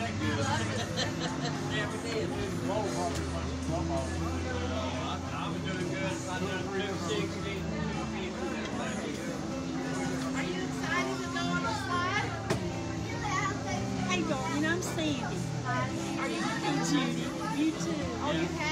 Are you excited to go on slide? Hey, darling, I'm Sandy. Are you Hey, Judy. You too. Oh, you have?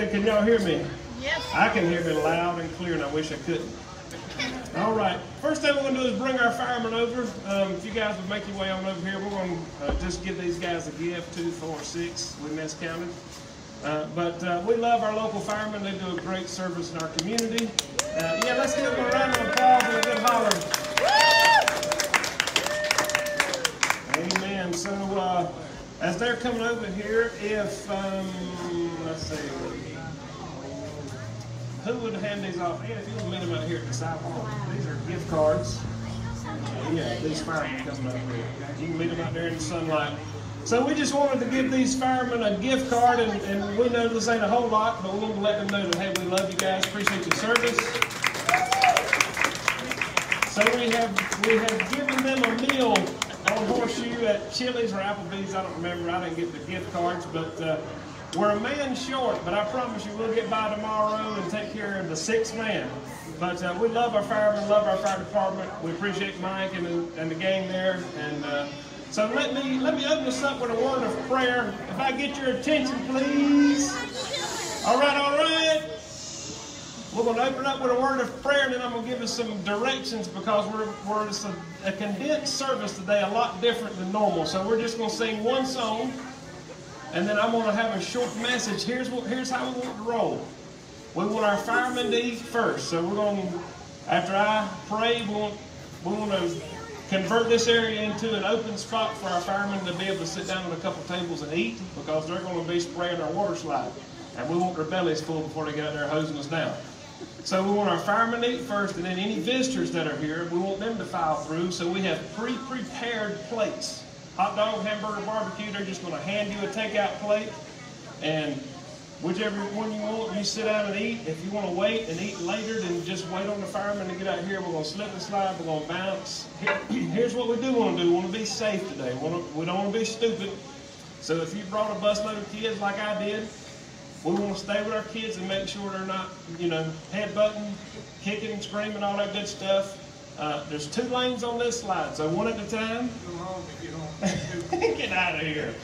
Good. Can y'all hear me? Yes. I can hear it loud and clear, and I wish I couldn't. All right. First thing we're going to do is bring our firemen over. Um, if you guys would make your way on over here, we're going to uh, just give these guys a gift, two, four, six. We miscounted. Uh, but uh, we love our local firemen. They do a great service in our community. Uh, yeah, let's give them a round of applause and a good holler. Amen. So uh, as they're coming over here, if um, let's see, who would hand these off? Yeah, if you would meet them out here at the sidewalk. These are gift cards. Yeah, these firemen coming up here. You can meet them out there in the sunlight. So we just wanted to give these firemen a gift card, and, and we know this ain't a whole lot, but we want to let them know that hey, we love you guys, appreciate your service. So we have we have given them a meal on Horseshoe at Chili's or Applebee's. I don't remember. I didn't get the gift cards, but uh, we're a man short. But I promise you, we'll get by tomorrow and take care of the sixth man. But uh, we love our firemen, love our fire department. We appreciate Mike and the, and the gang there. And uh, so let me let me open this up with a word of prayer. If I get your attention, please. All right, all right. We're going to open up with a word of prayer, and then I'm going to give us some directions because we're, we're a, a condensed service today, a lot different than normal. So we're just going to sing one song, and then I'm going to have a short message. Here's what here's how we want to roll. We want our firemen to eat first. So we're going to, after I pray, we want, we want to convert this area into an open spot for our firemen to be able to sit down at a couple tables and eat because they're going to be spraying our water slide. And we want their bellies full before they get out there hosing us down. So we want our firemen to eat first, and then any visitors that are here, we want them to file through. So we have pre-prepared plates. Hot dog, hamburger, barbecue, they're just going to hand you a takeout plate. And whichever one you want, you sit down and eat. If you want to wait and eat later, then just wait on the firemen to get out here. We're going to slip and slide. We're going to bounce. Here, here's what we do want to do. We want to be safe today. We, to, we don't want to be stupid. So if you brought a busload of kids like I did, we want to stay with our kids and make sure they're not, you know, headbutting, kicking, screaming, all that good stuff. Uh, there's two lanes on this slide, so one at a time. Get out of here.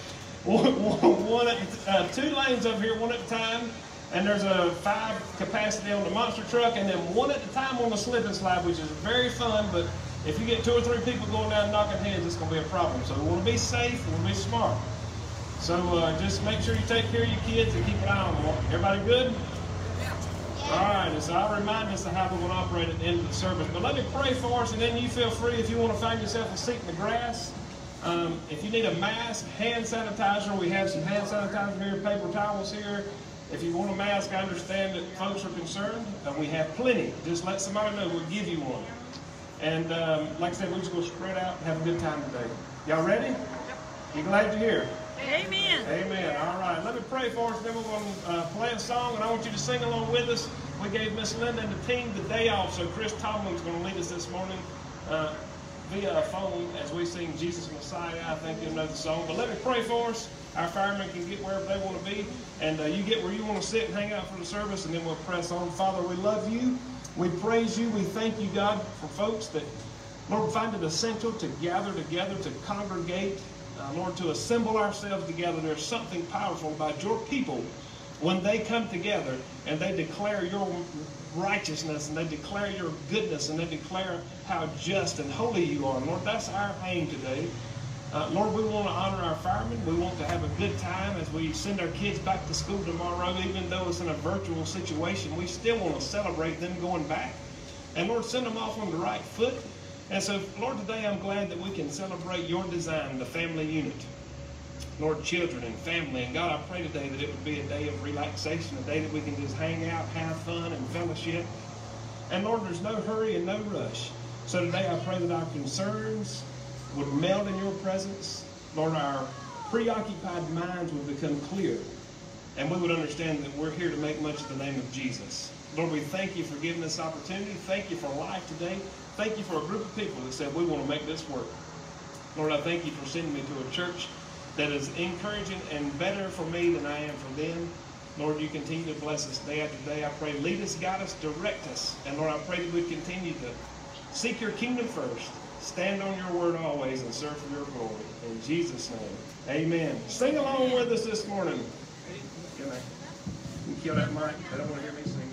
At, uh, two lanes up here, one at a time. And there's a five capacity on the monster truck, and then one at a time on the slip and slide, which is very fun. But if you get two or three people going down knocking heads, it's going to be a problem. So we want to be safe, we want to be smart. So uh, just make sure you take care of your kids and keep an eye on them. Everybody good? All right, and so I'll remind us of how we're going to operate at the end of the service. But let me pray for us, and then you feel free if you want to find yourself a seat in the grass. Um, if you need a mask, hand sanitizer, we have some hand sanitizer here, paper towels here. If you want a mask, I understand that folks are concerned. Uh, we have plenty. Just let somebody know. We'll give you one. And um, like I said, we're just going to spread out and have a good time today. Y'all ready? You glad you're here? Amen. Amen. All right. Let me pray for us, then we're going to uh, play a song, and I want you to sing along with us. We gave Miss Linda and the team the day off, so Chris Tomlin's going to lead us this morning uh, via phone as we sing Jesus Messiah. I think you'll know the song. But let me pray for us. Our firemen can get wherever they want to be, and uh, you get where you want to sit and hang out for the service, and then we'll press on. Father, we love you. We praise you. We thank you, God, for folks that, Lord, find it essential to gather together, to congregate, uh, Lord, to assemble ourselves together. There's something powerful about your people when they come together and they declare your righteousness and they declare your goodness and they declare how just and holy you are. Lord, that's our aim today. Uh, Lord, we want to honor our firemen. We want to have a good time as we send our kids back to school tomorrow, even though it's in a virtual situation. We still want to celebrate them going back. And Lord, send them off on the right foot. And so, Lord, today I'm glad that we can celebrate your design, the family unit. Lord, children and family. And God, I pray today that it would be a day of relaxation, a day that we can just hang out, have fun, and fellowship. And Lord, there's no hurry and no rush. So today I pray that our concerns would melt in your presence. Lord, our preoccupied minds would become clear. And we would understand that we're here to make much of the name of Jesus. Lord, we thank you for giving this opportunity. Thank you for life today. Thank you for a group of people that said, we want to make this work. Lord, I thank you for sending me to a church that is encouraging and better for me than I am for them. Lord, you continue to bless us day after day. I pray, lead us, guide us, direct us. And Lord, I pray that we continue to seek your kingdom first, stand on your word always, and serve for your glory. In Jesus' name, amen. Sing along with us this morning. Can I kill that mic? They don't want to hear me sing.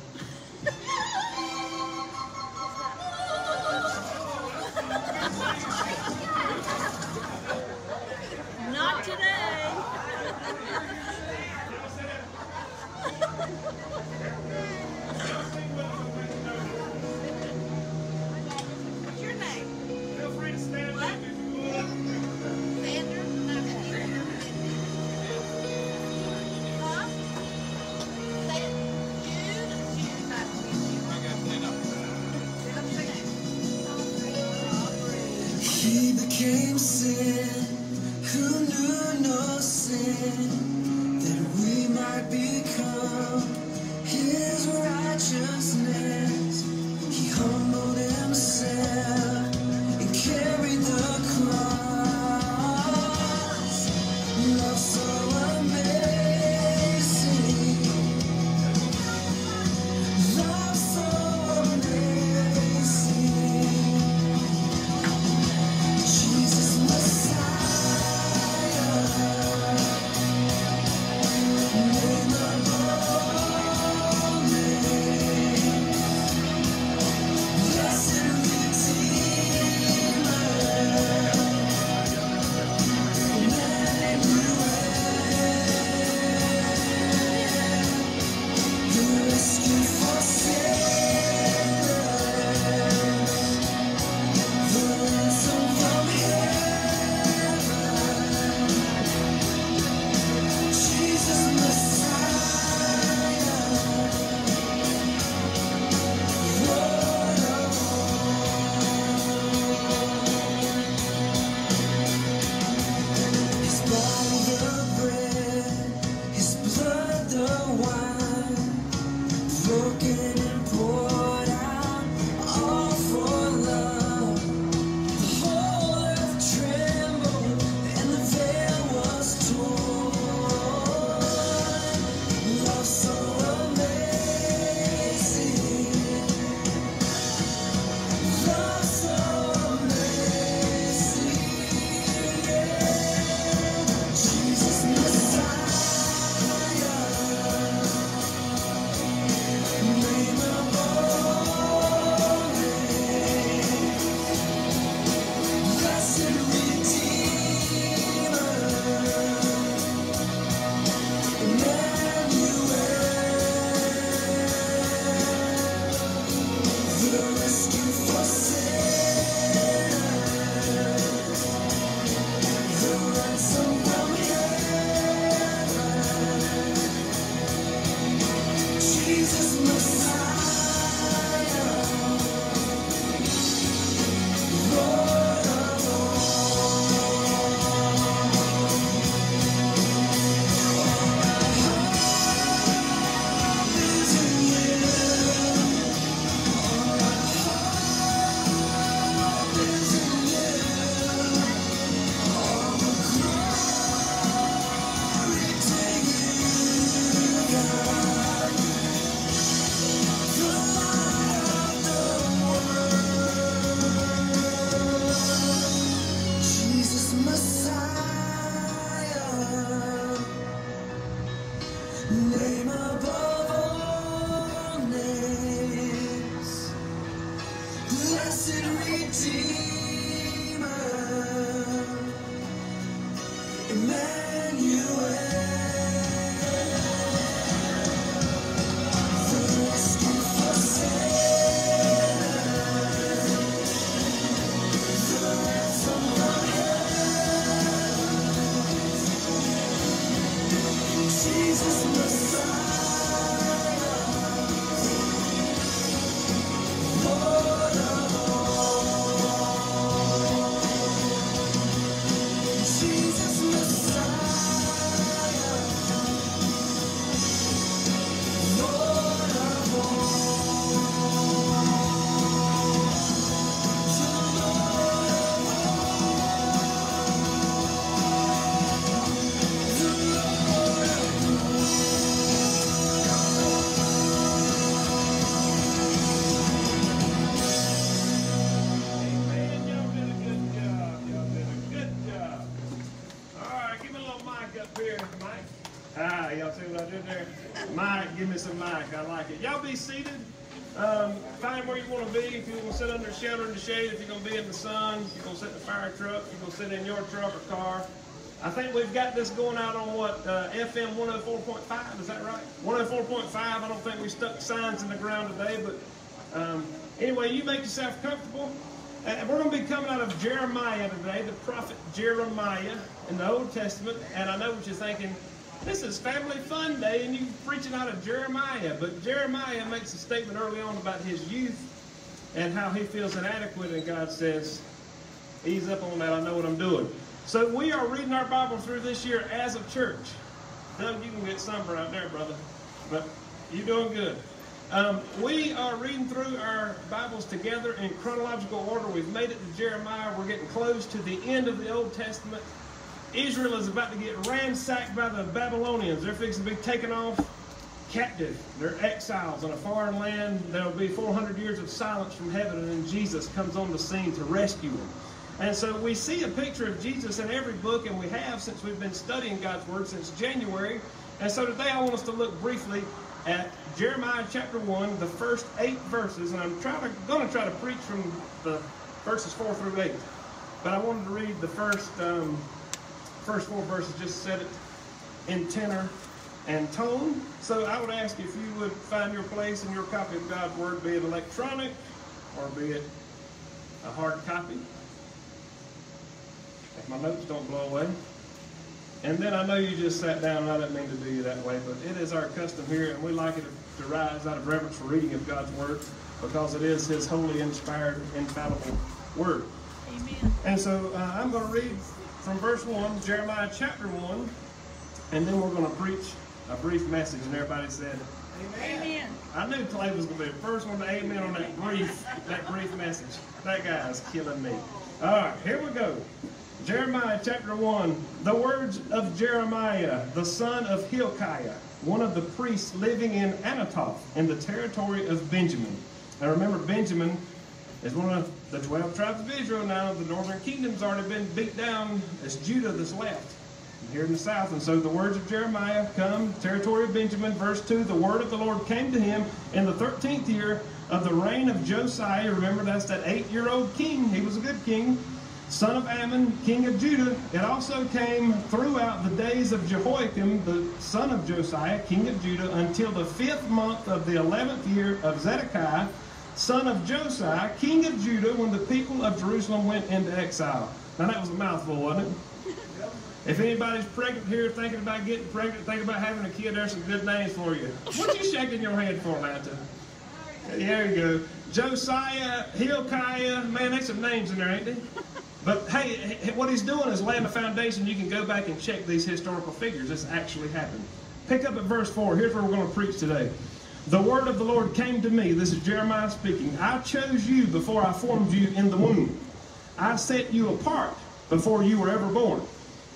Ah, y'all see what I did there? Mike, give me some mic. I like it. Y'all be seated. Um, find where you want to be. If you want to sit under the shelter in the shade, if you're going to be in the sun, if you're going to sit in the fire truck, if you're going to sit in your truck or car. I think we've got this going out on what, uh, FM 104.5, is that right? 104.5, I don't think we stuck signs in the ground today, but um, anyway, you make yourself comfortable. And we're going to be coming out of Jeremiah today, the prophet Jeremiah in the Old Testament. And I know what you're thinking, this is family fun day and you're preaching out of Jeremiah. But Jeremiah makes a statement early on about his youth and how he feels inadequate. And God says, ease up on that, I know what I'm doing. So we are reading our Bible through this year as a church. Doug, you can get sunburn out there, brother. But you're doing good. Um, we are reading through our Bibles together in chronological order. We've made it to Jeremiah. We're getting close to the end of the Old Testament. Israel is about to get ransacked by the Babylonians. They're fixing to be taken off captive. They're exiles in a foreign land. There will be 400 years of silence from heaven, and then Jesus comes on the scene to rescue them. And so we see a picture of Jesus in every book, and we have since we've been studying God's Word since January. And so today I want us to look briefly at Jeremiah chapter 1, the first eight verses. And I'm trying to, going to try to preach from the verses 4 through 8. But I wanted to read the first, um, first four verses, just set it in tenor and tone. So I would ask if you would find your place in your copy of God's Word, be it electronic or be it a hard copy if my notes don't blow away. And then I know you just sat down, and I didn't mean to do you that way, but it is our custom here, and we like it to rise out of reverence for reading of God's Word because it is His holy, inspired, infallible Word. Amen. And so uh, I'm going to read from verse 1, Jeremiah chapter 1, and then we're going to preach a brief message. And everybody said, Amen. I knew Clay was going to be the first one to amen on that brief, that brief message. That guy's killing me. All right, here we go. Jeremiah chapter 1. The words of Jeremiah, the son of Hilkiah, one of the priests living in Anathoth in the territory of Benjamin. Now remember, Benjamin is one of the 12 tribes of Israel now. The northern kingdom's already been beat down. It's Judah that's left here in the south. And so the words of Jeremiah come, territory of Benjamin, verse 2, the word of the Lord came to him in the 13th year of the reign of Josiah. Remember, that's that eight-year-old king. He was a good king son of Amon, king of Judah. It also came throughout the days of Jehoiakim, the son of Josiah, king of Judah, until the fifth month of the eleventh year of Zedekiah, son of Josiah, king of Judah, when the people of Jerusalem went into exile. Now that was a mouthful, wasn't it? If anybody's pregnant here, thinking about getting pregnant, thinking about having a kid, there's some good names for you. What you shaking your head for, Lanta? There you go. Josiah, Hilkiah, man, there's some names in there, ain't there? But hey, what he's doing is laying the foundation. You can go back and check these historical figures. This actually happened. Pick up at verse 4. Here's where we're going to preach today. The word of the Lord came to me. This is Jeremiah speaking. I chose you before I formed you in the womb. I set you apart before you were ever born.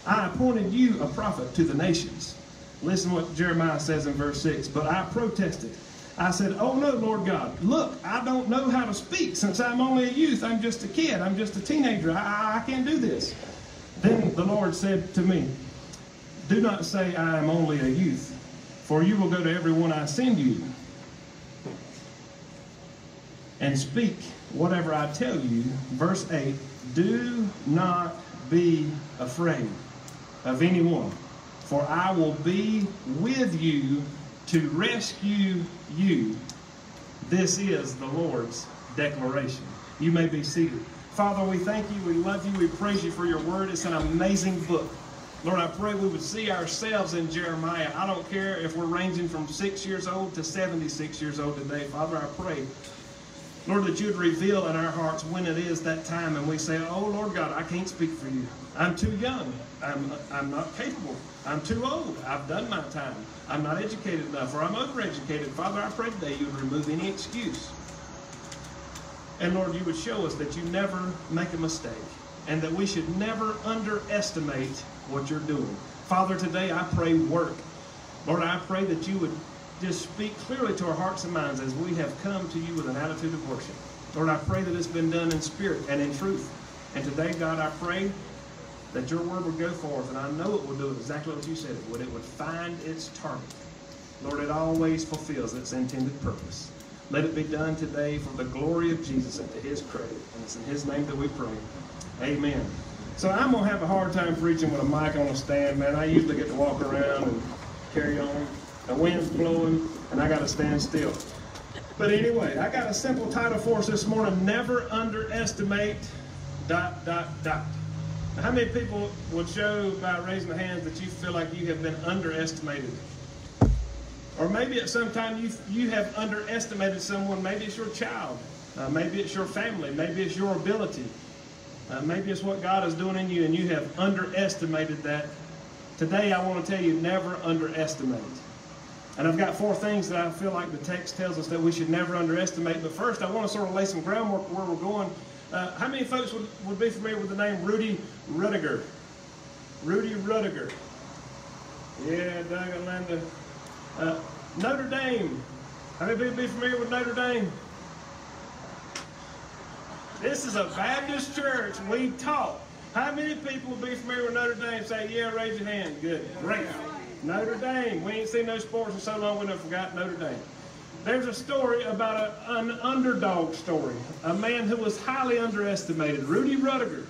I appointed you a prophet to the nations. Listen what Jeremiah says in verse 6. But I protested. I said, Oh no, Lord God, look, I don't know how to speak since I'm only a youth. I'm just a kid. I'm just a teenager. I, I can't do this. Then the Lord said to me, Do not say I am only a youth, for you will go to everyone I send you and speak whatever I tell you. Verse 8 Do not be afraid of anyone, for I will be with you to rescue you. This is the Lord's declaration. You may be seated. Father, we thank you, we love you, we praise you for your word. It's an amazing book. Lord, I pray we would see ourselves in Jeremiah. I don't care if we're ranging from six years old to 76 years old today. Father, I pray, Lord, that you'd reveal in our hearts when it is that time and we say, Oh, Lord God, I can't speak for you. I'm too young. I'm, I'm not capable. I'm too old. I've done my time. I'm not educated enough or I'm overeducated. Father, I pray today you would remove any excuse. And Lord, you would show us that you never make a mistake and that we should never underestimate what you're doing. Father, today I pray work. Lord, I pray that you would just speak clearly to our hearts and minds as we have come to you with an attitude of worship. Lord, I pray that it's been done in spirit and in truth. And today, God, I pray that your word would go forth, and I know it will do exactly what you said it would. It would find its target. Lord, it always fulfills its intended purpose. Let it be done today for the glory of Jesus and to his credit. And it's in his name that we pray. Amen. So I'm going to have a hard time preaching with a mic on a stand, man. I usually get to walk around and carry on. The wind's blowing, and I got to stand still. But anyway, I got a simple title for us this morning Never Underestimate dot, dot, dot. Now, how many people would show by raising their hands that you feel like you have been underestimated? Or maybe at some time you, you have underestimated someone. Maybe it's your child. Uh, maybe it's your family. Maybe it's your ability. Uh, maybe it's what God is doing in you and you have underestimated that. Today I want to tell you never underestimate. And I've got four things that I feel like the text tells us that we should never underestimate. But first, I want to sort of lay some groundwork where we're going. Uh, how many folks would, would be familiar with the name Rudy Ruettiger? Rudy Ruettiger. Yeah, Doug and Linda. Uh, Notre Dame. How many people be familiar with Notre Dame? This is a Baptist church. We talk. How many people will be familiar with Notre Dame? Say, yeah, raise your hand. Good. Great. Notre Dame. We ain't seen no sports in so long we never forgot Notre Dame. There's a story about a, an underdog story. A man who was highly underestimated, Rudy Ruettiger,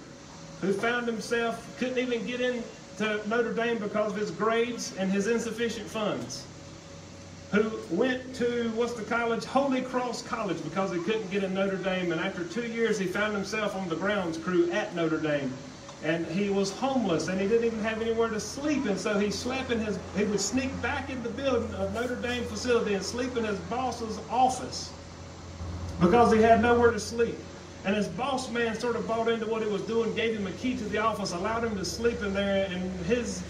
who found himself, couldn't even get into Notre Dame because of his grades and his insufficient funds who went to what's the college holy cross college because he couldn't get in notre dame and after two years he found himself on the grounds crew at notre dame and he was homeless and he didn't even have anywhere to sleep and so he slept in his he would sneak back in the building of notre dame facility and sleep in his boss's office because he had nowhere to sleep and his boss man sort of bought into what he was doing gave him a key to the office allowed him to sleep in there and his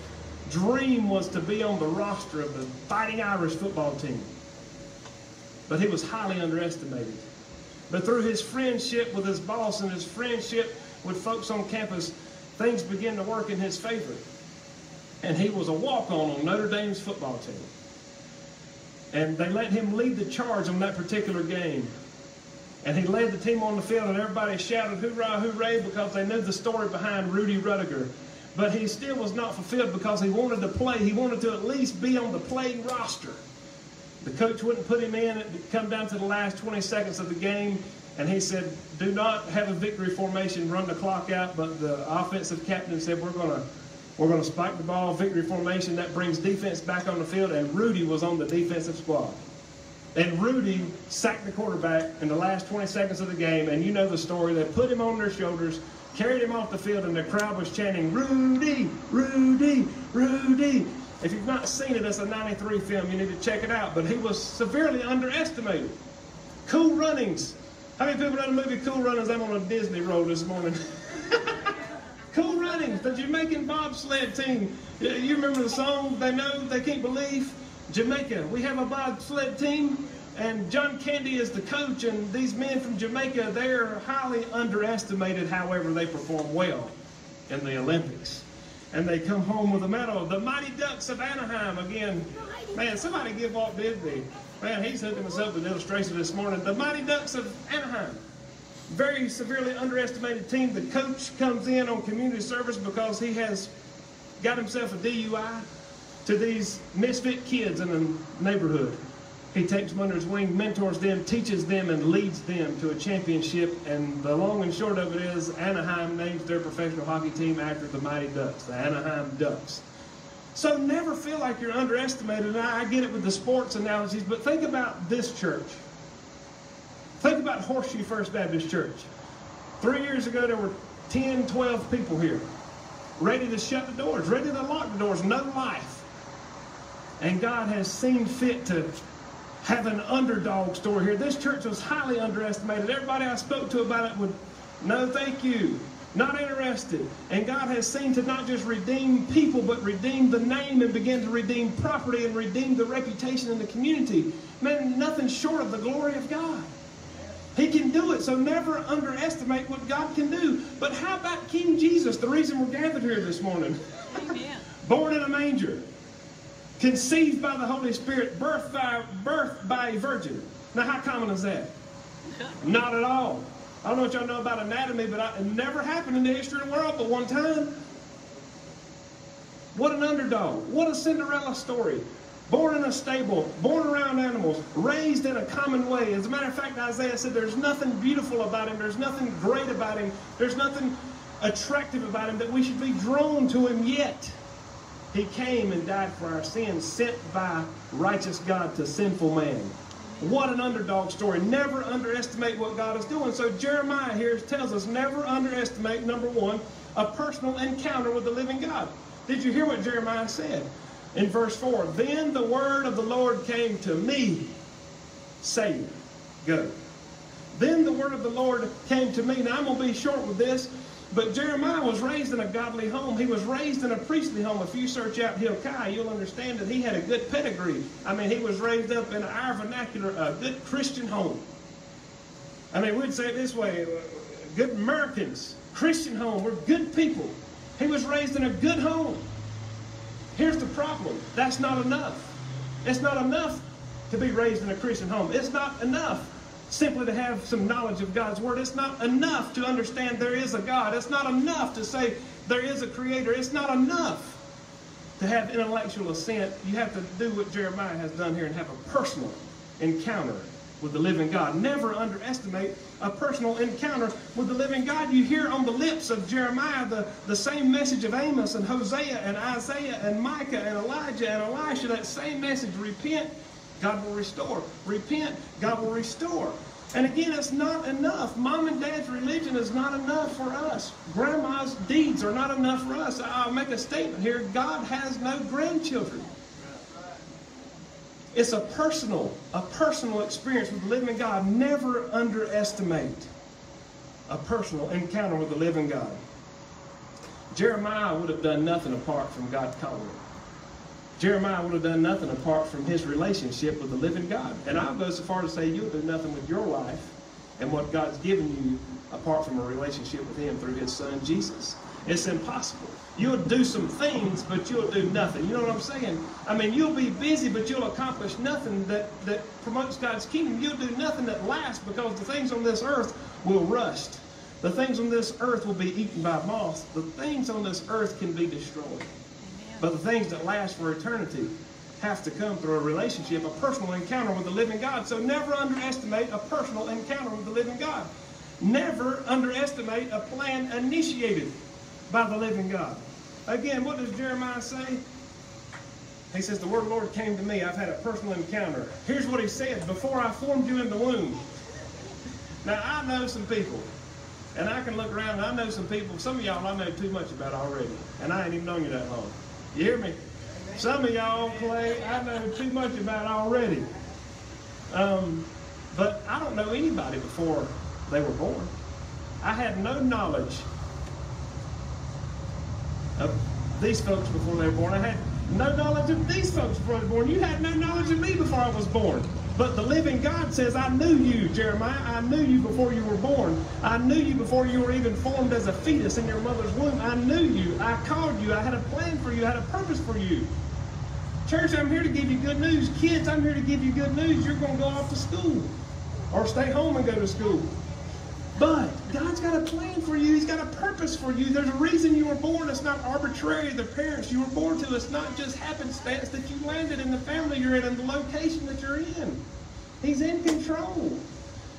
dream was to be on the roster of the Fighting Irish football team. But he was highly underestimated. But through his friendship with his boss and his friendship with folks on campus, things began to work in his favor. And he was a walk-on on Notre Dame's football team. And they let him lead the charge on that particular game. And he led the team on the field, and everybody shouted, hoorah, hooray, because they knew the story behind Rudy Ruettiger. But he still was not fulfilled because he wanted to play. He wanted to at least be on the playing roster. The coach wouldn't put him in. It come down to the last 20 seconds of the game, and he said, "Do not have a victory formation, run the clock out." But the offensive captain said, "We're going to." We're going to spike the ball, victory formation. That brings defense back on the field, and Rudy was on the defensive squad. And Rudy sacked the quarterback in the last 20 seconds of the game, and you know the story. They put him on their shoulders, carried him off the field, and the crowd was chanting, Rudy, Rudy, Rudy. If you've not seen it, it's a 93 film. You need to check it out. But he was severely underestimated. Cool Runnings. How many people know the movie Cool Runnings? I'm on a Disney roll this morning. cool Runnings, the Jamaican bobsled team. You you remember the song? They know, they can't believe. Jamaica, we have a bobsled team. And John Candy is the coach, and these men from Jamaica, they're highly underestimated, however, they perform well in the Olympics. And they come home with a medal. The Mighty Ducks of Anaheim, again, man, somebody give Walt Disney. Man, he's hooking us up with an illustration this morning. The Mighty Ducks of Anaheim. Very severely underestimated team. The coach comes in on community service because he has got himself a DUI to these misfit kids in the neighborhood. He takes them under his wing, mentors them, teaches them, and leads them to a championship. And the long and short of it is Anaheim names their professional hockey team after the Mighty Ducks, the Anaheim Ducks. So never feel like you're underestimated. And I I get it with the sports analogies, but think about this church. Think about Horseshoe First Baptist Church. Three years ago, there were 10, 12 people here, ready to shut the doors, ready to lock the doors, no life. And God has seen fit to have an underdog story here. This church was highly underestimated. Everybody I spoke to about it would, no, thank you. Not interested. And God has seen to not just redeem people, but redeem the name and begin to redeem property and redeem the reputation in the community. Man, nothing short of the glory of God. He can do it, so never underestimate what God can do. But how about King Jesus, the reason we're gathered here this morning? Born in a manger, conceived by the Holy Spirit, birthed by, birthed by a virgin. Now, how common is that? Not at all. I don't know what y'all know about anatomy, but I, it never happened in the history of the world but one time. What an underdog. What a Cinderella story. Born in a stable, born around animals, raised in a common way. As a matter of fact, Isaiah said there's nothing beautiful about him, there's nothing great about him, there's nothing attractive about him that we should be drawn to him yet. He came and died for our sins, sent by righteous God to sinful man. What an underdog story. Never underestimate what God is doing. So Jeremiah here tells us never underestimate, number one, a personal encounter with the living God. Did you hear what Jeremiah said? In verse 4, then the word of the Lord came to me, saying, Go. Then the word of the Lord came to me. Now I'm going to be short with this, but Jeremiah was raised in a godly home. He was raised in a priestly home. If you search out Hilkiah, you'll understand that he had a good pedigree. I mean, he was raised up in our vernacular, a good Christian home. I mean, we'd say it this way good Americans, Christian home, we're good people. He was raised in a good home. Here's the problem that's not enough. It's not enough to be raised in a Christian home. It's not enough simply to have some knowledge of God's Word. It's not enough to understand there is a God. It's not enough to say there is a Creator. It's not enough to have intellectual assent. You have to do what Jeremiah has done here and have a personal encounter with the living God. Never underestimate a personal encounter with the living God. You hear on the lips of Jeremiah the, the same message of Amos and Hosea and Isaiah and Micah and Elijah and Elisha, that same message repent, God will restore. Repent, God will restore. And again, it's not enough. Mom and dad's religion is not enough for us. Grandma's deeds are not enough for us. I'll make a statement here God has no grandchildren. It's a personal, a personal experience with the living God. Never underestimate a personal encounter with the living God. Jeremiah would have done nothing apart from God calling him. Jeremiah would have done nothing apart from his relationship with the living God. And I'll go so far to say you'll do nothing with your life and what God's given you apart from a relationship with him through his son Jesus. It's impossible. You'll do some things, but you'll do nothing. You know what I'm saying? I mean, you'll be busy, but you'll accomplish nothing that, that promotes God's kingdom. You'll do nothing that lasts because the things on this earth will rust. The things on this earth will be eaten by moths. The things on this earth can be destroyed. But the things that last for eternity have to come through a relationship, a personal encounter with the living God. So never underestimate a personal encounter with the living God. Never underestimate a plan initiated by the living God. Again, what does Jeremiah say? He says, The word of the Lord came to me. I've had a personal encounter. Here's what he said Before I formed you in the womb. Now, I know some people, and I can look around and I know some people. Some of y'all I know too much about already, and I ain't even known you that long. You hear me? Some of y'all, Clay, I know too much about already. Um, but I don't know anybody before they were born. I had no knowledge of these folks before they were born. I had no knowledge of these folks before they were born. You had no knowledge of me before I was born. But the living God says, I knew you, Jeremiah. I knew you before you were born. I knew you before you were even formed as a fetus in your mother's womb. I knew you. I called you. I had a plan for you. I had a purpose for you. Church, I'm here to give you good news. Kids, I'm here to give you good news. You're going to go off to school or stay home and go to school. But God's got a plan for you. He's got a purpose for you. There's a reason you were born. It's not arbitrary. The parents you were born to. It's not just happenstance that you landed in the family you're in and the location that you're in. He's in control.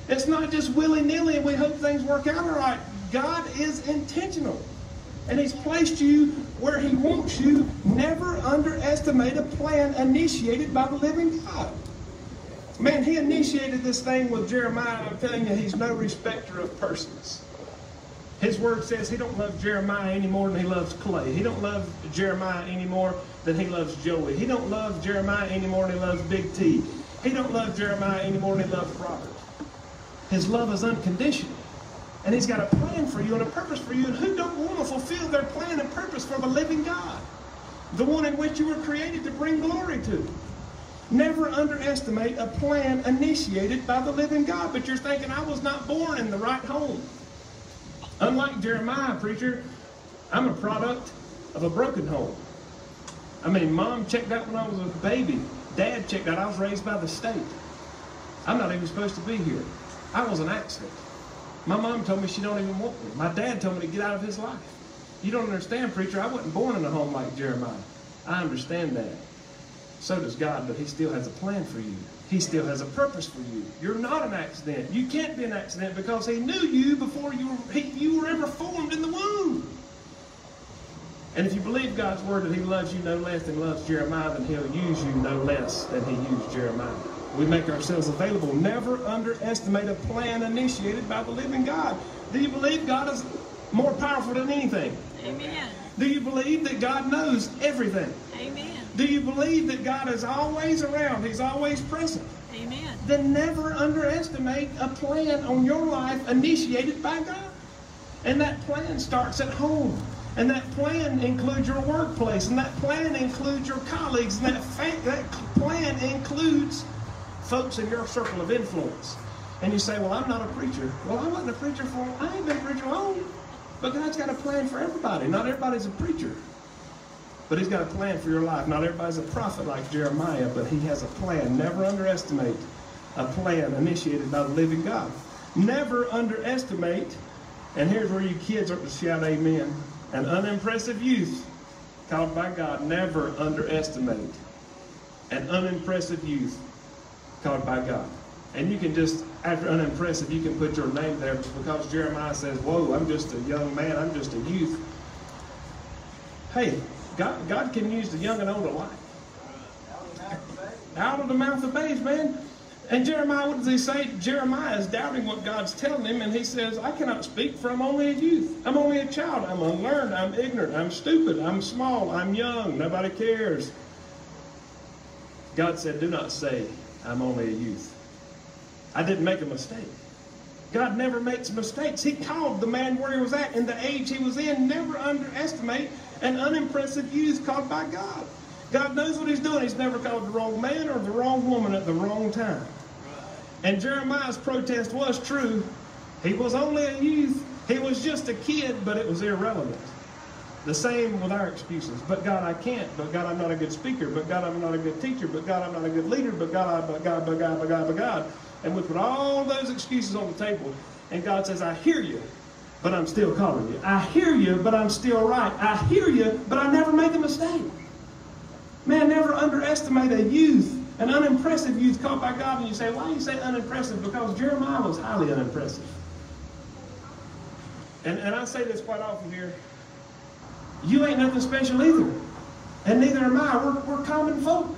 It's not just willy-nilly and we hope things work out all right. God is intentional. And He's placed you where He wants you. Never underestimate a plan initiated by the living God. Man, he initiated this thing with Jeremiah. I'm telling you, he's no respecter of persons. His word says he don't love Jeremiah any more than he loves Clay. He don't love Jeremiah any more than he loves Joey. He don't love Jeremiah any more than he loves Big T. He don't love Jeremiah any more than he loves Robert. His love is unconditional. And he's got a plan for you and a purpose for you. And who don't want to fulfill their plan and purpose for the living God? The one in which you were created to bring glory to. Never underestimate a plan initiated by the living God. But you're thinking, I was not born in the right home. Unlike Jeremiah, preacher, I'm a product of a broken home. I mean, mom checked out when I was a baby. Dad checked out. I was raised by the state. I'm not even supposed to be here. I was an accident. My mom told me she don't even want me. My dad told me to get out of his life. You don't understand, preacher. I wasn't born in a home like Jeremiah. I understand that. So does God, but He still has a plan for you. He still has a purpose for you. You're not an accident. You can't be an accident because He knew you before you were, he, you were ever formed in the womb. And if you believe God's word that He loves you no less than loves Jeremiah, then He'll use you no less than He used Jeremiah. We make ourselves available. Never underestimate a plan initiated by the living God. Do you believe God is more powerful than anything? Amen. Do you believe that God knows everything? Amen. Do you believe that God is always around? He's always present. Amen. Then never underestimate a plan on your life initiated by God. And that plan starts at home. And that plan includes your workplace. And that plan includes your colleagues. And that, that plan includes folks in your circle of influence. And you say, Well, I'm not a preacher. Well, I wasn't a preacher for, I ain't been a preacher long. But God's got a plan for everybody. Not everybody's a preacher. But he's got a plan for your life. Not everybody's a prophet like Jeremiah, but he has a plan. Never underestimate a plan initiated by the living God. Never underestimate, and here's where you kids are to shout amen, an unimpressive youth called by God. Never underestimate an unimpressive youth called by God. And you can just, after unimpressive, you can put your name there because Jeremiah says, Whoa, I'm just a young man, I'm just a youth. Hey, God, God can use the young and old alike. Out of the mouth of babes, man. And Jeremiah, what does he say? Jeremiah is doubting what God's telling him, and he says, I cannot speak, for I'm only a youth. I'm only a child. I'm unlearned. I'm ignorant. I'm stupid. I'm small. I'm young. Nobody cares. God said, Do not say, I'm only a youth. I didn't make a mistake. God never makes mistakes. He called the man where he was at in the age he was in. Never underestimate an unimpressive youth called by God. God knows what he's doing. He's never called the wrong man or the wrong woman at the wrong time. And Jeremiah's protest was true. He was only a youth. He was just a kid, but it was irrelevant. The same with our excuses. But God, I can't. But God, I'm not a good speaker. But God, I'm not a good teacher. But God, I'm not a good leader. But God, but God, but God, but God, but God. And we put all those excuses on the table. And God says, I hear you, but I'm still calling you. I hear you, but I'm still right. I hear you, but I never make a mistake. Man, never underestimate a youth, an unimpressive youth caught by God. And you say, why do you say unimpressive? Because Jeremiah was highly unimpressive. And, and I say this quite often here. You ain't nothing special either. And neither am I. We're, we're common folk.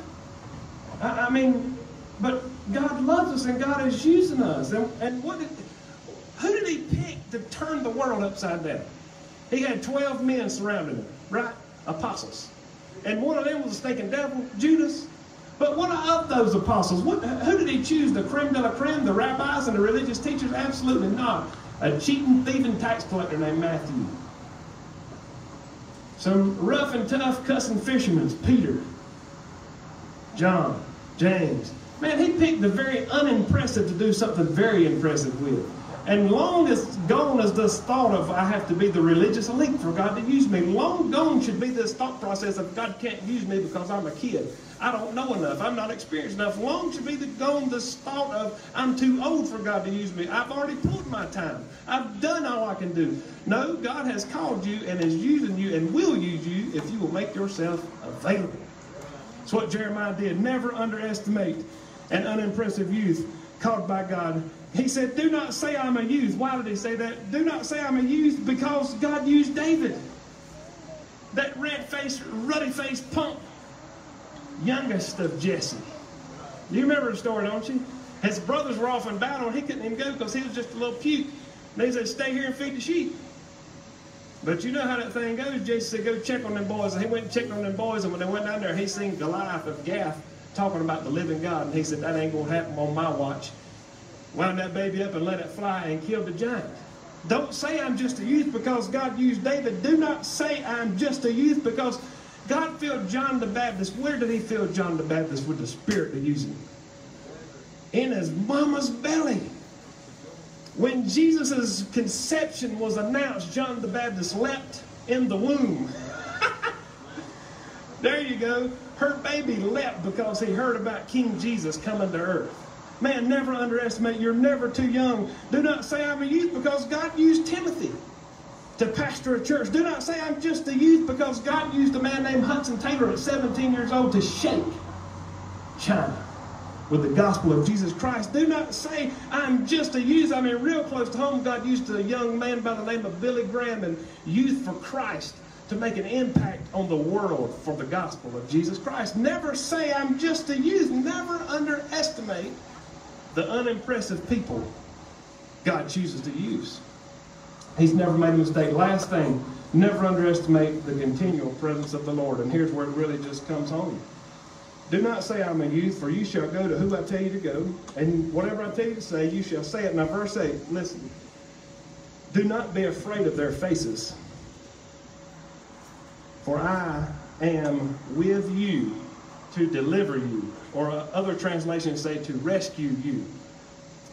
I, I mean, but God loves us and God is using us. And, and what did, who did he pick to turn the world upside down? He had 12 men surrounding him, right? Apostles. And one of them was a stinking devil, Judas. But what of those apostles? What, who did he choose? The creme de la creme, the rabbis and the religious teachers? Absolutely not. A cheating, thieving tax collector named Matthew. Some rough and tough cussing fishermen, Peter, John, James. Man, he picked the very unimpressive to do something very impressive with. And long as gone is this thought of I have to be the religious elite for God to use me. Long gone should be this thought process of God can't use me because I'm a kid. I don't know enough. I'm not experienced enough. Long should be the, gone this thought of I'm too old for God to use me. I've already pulled my time. I've done all I can do. No, God has called you and is using you and will use you if you will make yourself available. It's what Jeremiah did. Never underestimate an unimpressive youth called by God. He said, Do not say I'm a youth. Why did he say that? Do not say I'm a youth because God used David. That red faced, ruddy faced punk, youngest of Jesse. You remember the story, don't you? His brothers were off in battle and he couldn't even go because he was just a little puke. And he said, Stay here and feed the sheep. But you know how that thing goes. Jesse said, Go check on them boys. And he went and checked on them boys. And when they went down there, he seen Goliath of Gath talking about the living God. And he said, That ain't going to happen on my watch. Wound that baby up and let it fly and killed the giant. Don't say I'm just a youth because God used David. Do not say I'm just a youth because God filled John the Baptist. Where did he fill John the Baptist with the Spirit to use him? In his mama's belly. When Jesus' conception was announced, John the Baptist leapt in the womb. there you go. Her baby leapt because he heard about King Jesus coming to earth. Man, never underestimate. You're never too young. Do not say I'm a youth because God used Timothy to pastor a church. Do not say I'm just a youth because God used a man named Hudson Taylor at 17 years old to shake China with the gospel of Jesus Christ. Do not say I'm just a youth. I mean, real close to home, God used a young man by the name of Billy Graham and Youth for Christ to make an impact on the world for the gospel of Jesus Christ. Never say I'm just a youth. Never underestimate the unimpressive people God chooses to use. He's never made a mistake. Last thing, never underestimate the continual presence of the Lord. And here's where it really just comes home. Do not say I'm a youth, for you shall go to who I tell you to go, and whatever I tell you to say, you shall say it. Now, verse 8, listen. Do not be afraid of their faces, for I am with you to deliver you. Or other translations say to rescue you.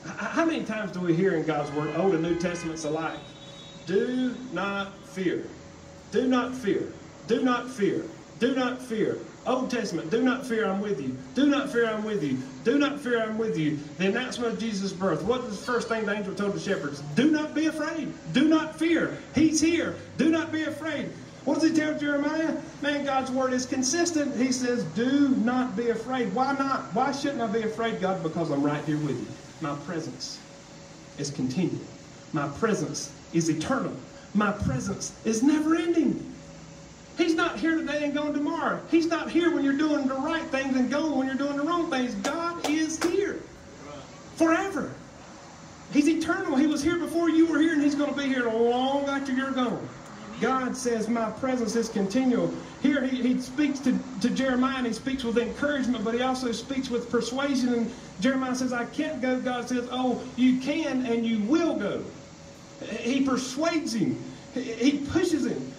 How many times do we hear in God's Word, oh, Old and New Testaments alike? Do not fear. Do not fear. Do not fear. Do not fear. Old Testament, do not fear, I'm with you. Do not fear, I'm with you. Do not fear, I'm with you. The announcement of Jesus' birth. What was the first thing the angel told the shepherds? Do not be afraid. Do not fear. He's here. Do not be afraid. What does he tell Jeremiah? Man, God's word is consistent. He says, Do not be afraid. Why not? Why shouldn't I be afraid, God? Because I'm right here with you. My presence is continual. My presence is eternal. My presence is never ending. He's not here today and gone tomorrow. He's not here when you're doing the right things and gone when you're doing the wrong things. God is here forever. He's eternal. He was here before you were here, and He's going to be here long after you're gone. God says, My presence is continual. Here he, he speaks to, to Jeremiah and he speaks with encouragement, but he also speaks with persuasion. And Jeremiah says, I can't go. God says, Oh, you can and you will go. He persuades him, he, he pushes him.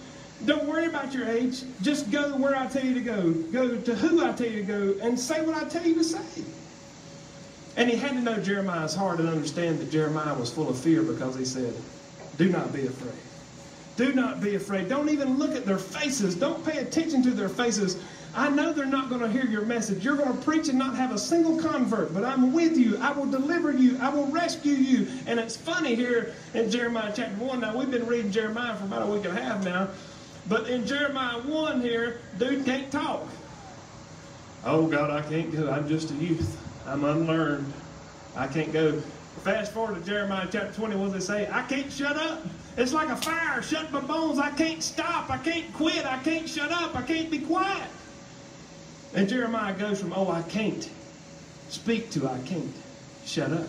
Don't worry about your age. Just go where I tell you to go. Go to who I tell you to go and say what I tell you to say. And he had to know Jeremiah's heart and understand that Jeremiah was full of fear because he said, Do not be afraid. Do not be afraid. Don't even look at their faces. Don't pay attention to their faces. I know they're not going to hear your message. You're going to preach and not have a single convert, but I'm with you. I will deliver you. I will rescue you. And it's funny here in Jeremiah chapter 1. Now, we've been reading Jeremiah for about a week and a half now. But in Jeremiah 1 here, dude can't talk. Oh, God, I can't go. I'm just a youth. I'm unlearned. I can't go. Fast forward to Jeremiah chapter 20, what does it say? I can't shut up. It's like a fire shut my bones. I can't stop. I can't quit. I can't shut up. I can't be quiet. And Jeremiah goes from, oh, I can't speak to I can't shut up.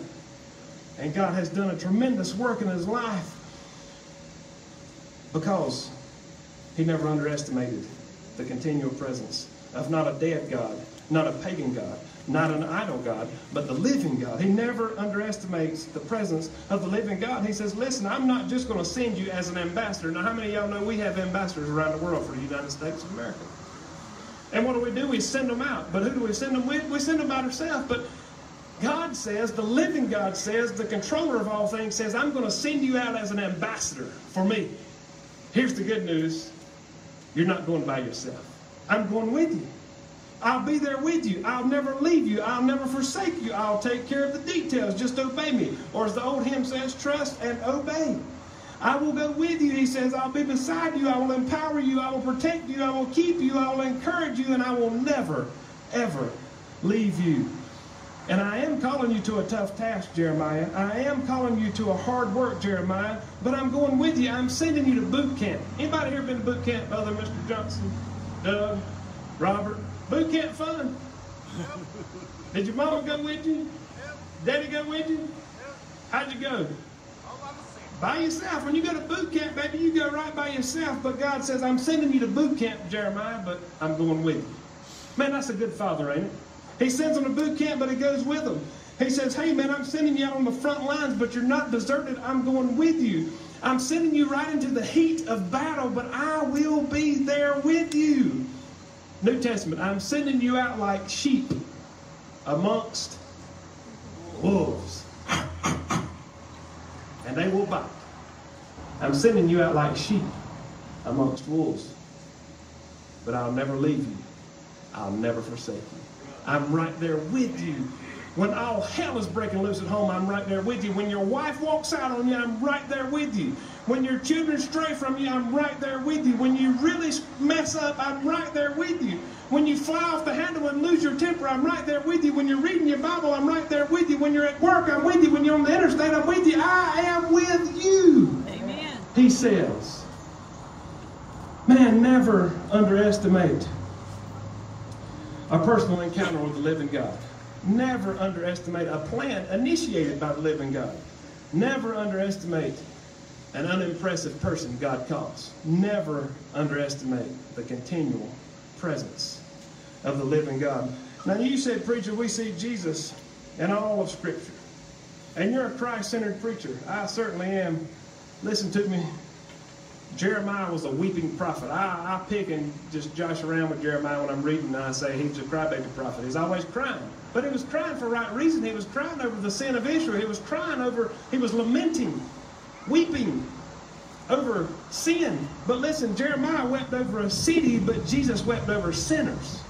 And God has done a tremendous work in his life because he never underestimated the continual presence of not a dead God, not a pagan God, not an idol God, but the living God. He never underestimates the presence of the living God. He says, Listen, I'm not just going to send you as an ambassador. Now, how many of y'all know we have ambassadors around the world for the United States of America? And what do we do? We send them out. But who do we send them with? We send them out ourselves. But God says, the living God says, the controller of all things says, I'm going to send you out as an ambassador for me. Here's the good news you're not going by yourself. I'm going with you. I'll be there with you. I'll never leave you. I'll never forsake you. I'll take care of the details. Just obey me. Or as the old hymn says, trust and obey. I will go with you. He says, I'll be beside you. I will empower you. I will protect you. I will keep you. I will encourage you. And I will never, ever leave you. And I am calling you to a tough task, Jeremiah. I am calling you to a hard work, Jeremiah. But I'm going with you. I'm sending you to boot camp. Anybody here been to boot camp, other Mr. Johnson, Doug, Robert? Boot camp fun. Did your mama go with you? Yep. Daddy go with you? Yep. How'd you go? By yourself. When you go to boot camp, baby, you go right by yourself. But God says, I'm sending you to boot camp, Jeremiah, but I'm going with you. Man, that's a good father, ain't it? He sends them to boot camp, but he goes with them. He says, Hey, man, I'm sending you out on the front lines, but you're not deserted. I'm going with you. I'm sending you right into the heat of battle, but I will be there with you. New Testament, I'm sending you out like sheep amongst wolves. and they will bite. I'm sending you out like sheep amongst wolves. But I'll never leave you. I'll never forsake you. I'm right there with you. When all hell is breaking loose at home, I'm right there with you. When your wife walks out on you, I'm right there with you. When your children stray from you, I'm right there with you. When you really mess up, I'm right there with you. When you fly off the handle and lose your temper, I'm right there with you. When you're reading your Bible, I'm right there with you. When you're at work, I'm with you. When you're on the interstate, I'm with you. I am with you, Amen. he says. Man, never underestimate a personal encounter with the living God. Never underestimate a plan initiated by the living God. Never underestimate an unimpressive person God calls. Never underestimate the continual presence of the living God. Now, you said, Preacher, we see Jesus in all of Scripture. And you're a Christ centered preacher. I certainly am. Listen to me. Jeremiah was a weeping prophet. I, I pick and just josh around with Jeremiah when I'm reading, and I say he was a crybaby prophet. He's always crying. But he was crying for right reason. He was crying over the sin of Israel. He was crying over, he was lamenting, weeping over sin. But listen, Jeremiah wept over a city, but Jesus wept over sinners.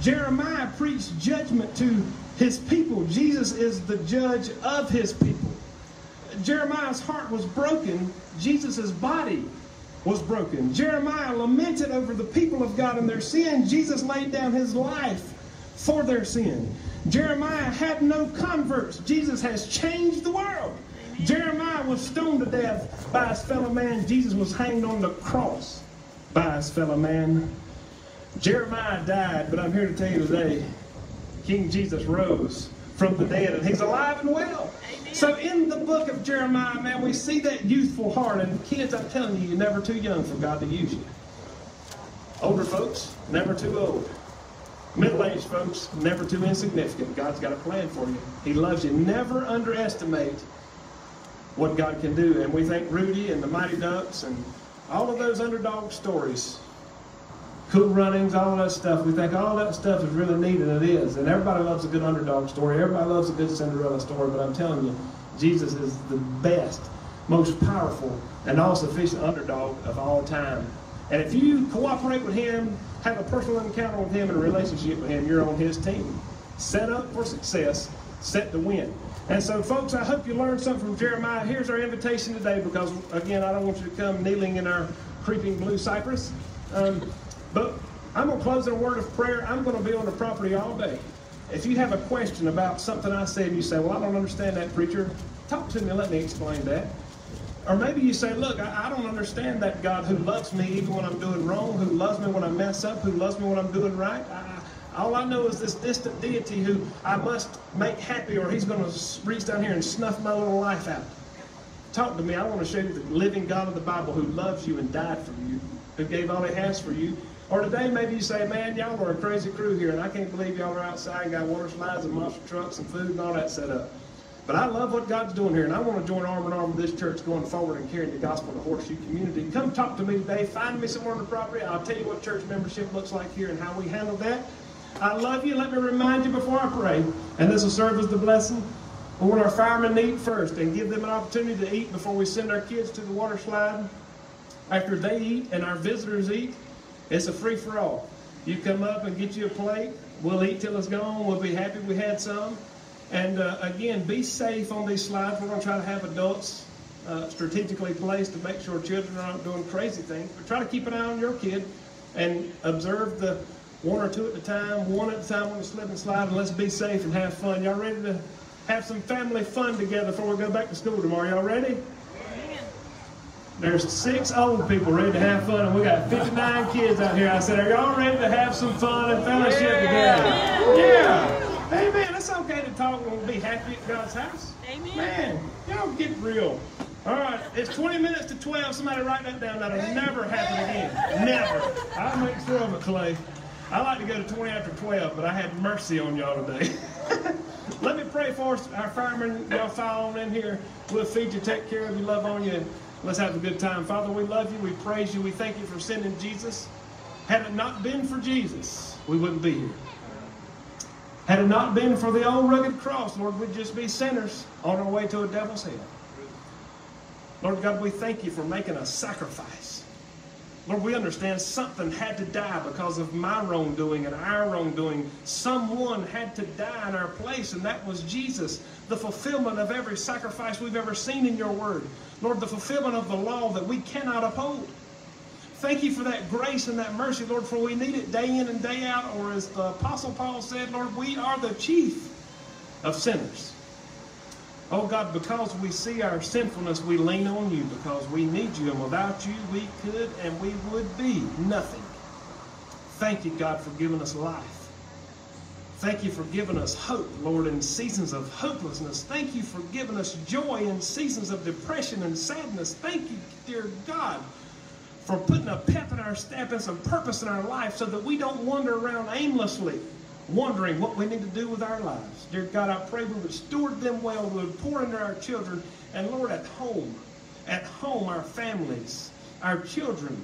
Jeremiah preached judgment to his people. Jesus is the judge of his people. Jeremiah's heart was broken. Jesus' body was broken. Jeremiah lamented over the people of God and their sin. Jesus laid down his life for their sin. Jeremiah had no converts. Jesus has changed the world. Jeremiah was stoned to death by his fellow man. Jesus was hanged on the cross by his fellow man. Jeremiah died, but I'm here to tell you today, King Jesus rose from the dead, and he's alive and well. So in the book of Jeremiah, man, we see that youthful heart. And kids, I'm telling you, you're never too young for God to use you. Older folks, never too old. Middle-aged folks, never too insignificant. God's got a plan for you. He loves you. Never underestimate what God can do. And we think Rudy and the Mighty Ducks and all of those underdog stories, cool runnings, all that stuff, we think all that stuff is really neat, and it is. And everybody loves a good underdog story. Everybody loves a good Cinderella story. But I'm telling you, Jesus is the best, most powerful, and all-sufficient underdog of all time. And if you cooperate with him, have a personal encounter with him and a relationship with him, you're on his team. Set up for success, set to win. And so, folks, I hope you learned something from Jeremiah. Here's our invitation today because, again, I don't want you to come kneeling in our creeping blue cypress. Um, but I'm going to close in a word of prayer. I'm going to be on the property all day. If you have a question about something I said and you say, well, I don't understand that, preacher, talk to me let me explain that. Or maybe you say, look, I, I don't understand that God who loves me even when I'm doing wrong, who loves me when I mess up, who loves me when I'm doing right. I, all I know is this distant deity who I must make happy or he's going to reach down here and snuff my little life out. Talk to me. I want to show you the living God of the Bible who loves you and died for you, who gave all he has for you. Or today maybe you say, man, y'all are a crazy crew here and I can't believe y'all are outside and got water slides and monster trucks and food and all that set up. But I love what God's doing here, and I want to join arm in arm with this church going forward and carrying the gospel to the Horseshoe community. Come talk to me today. Find me somewhere on the property. I'll tell you what church membership looks like here and how we handle that. I love you. Let me remind you before I pray, and this will serve as the blessing. Want our firemen eat first and give them an opportunity to eat before we send our kids to the water slide. After they eat and our visitors eat, it's a free for all. You come up and get you a plate. We'll eat till it's gone. We'll be happy we had some. And uh, again, be safe on these slides. We're going to try to have adults uh, strategically placed to make sure children aren't doing crazy things. But try to keep an eye on your kid and observe the one or two at a time, one at a time on the slip and slide, and let's be safe and have fun. Y'all ready to have some family fun together before we go back to school tomorrow? Y'all ready? There's six old people ready to have fun, and we got 59 kids out here. I said, Are y'all ready to have some fun and fellowship together? Yeah. Amen. It's okay to talk and be happy at God's house. Amen. Man, y'all get real. All right, it's 20 minutes to 12. Somebody write that down. That'll never happen again. Never. I'll make sure of it, Clay. I like to go to 20 after 12, but I had mercy on y'all today. Let me pray for us. Our firemen, y'all file on in here. We'll feed you, take care of you, love on you. Let's have a good time. Father, we love you. We praise you. We thank you for sending Jesus. Had it not been for Jesus, we wouldn't be here. Had it not been for the old rugged cross, Lord, we'd just be sinners on our way to a devil's hell. Lord God, we thank you for making a sacrifice. Lord, we understand something had to die because of my wrongdoing and our wrongdoing. Someone had to die in our place, and that was Jesus, the fulfillment of every sacrifice we've ever seen in your word. Lord, the fulfillment of the law that we cannot uphold. Thank you for that grace and that mercy, Lord, for we need it day in and day out. Or as the Apostle Paul said, Lord, we are the chief of sinners. Oh God, because we see our sinfulness, we lean on you because we need you. And without you, we could and we would be nothing. Thank you, God, for giving us life. Thank you for giving us hope, Lord, in seasons of hopelessness. Thank you for giving us joy in seasons of depression and sadness. Thank you, dear God, for putting a pep in our step and some purpose in our life so that we don't wander around aimlessly wondering what we need to do with our lives. Dear God, I pray we would steward them well, we would pour into our children, and Lord, at home, at home, our families, our children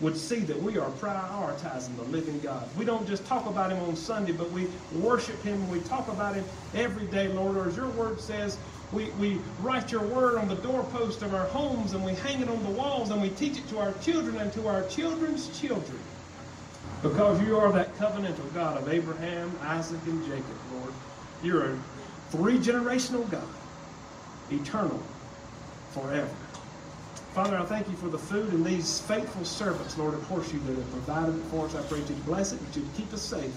would see that we are prioritizing the living God. We don't just talk about him on Sunday, but we worship him and we talk about him every day, Lord. Or as your word says, we, we write your word on the doorpost of our homes and we hang it on the walls and we teach it to our children and to our children's children. Because you are that covenantal God of Abraham, Isaac, and Jacob, Lord. You're a three generational God, eternal, forever. Father, I thank you for the food and these faithful servants, Lord, of course you that have provided it for us. I pray that you'd bless it, that you'd keep us safe.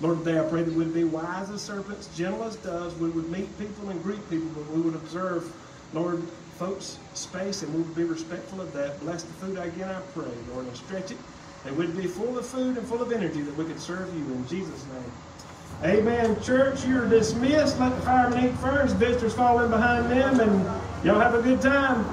Lord, today I pray that we'd be wise as serpents, gentle as doves. We would meet people and greet people, but we would observe, Lord, folks' space, and we would be respectful of that. Bless the food again, I pray, Lord, and stretch it. That we'd be full of food and full of energy that we could serve you in Jesus' name. Amen. Church, you're dismissed. Let the firemen eat first. Visitors fall in behind them, and y'all have a good time.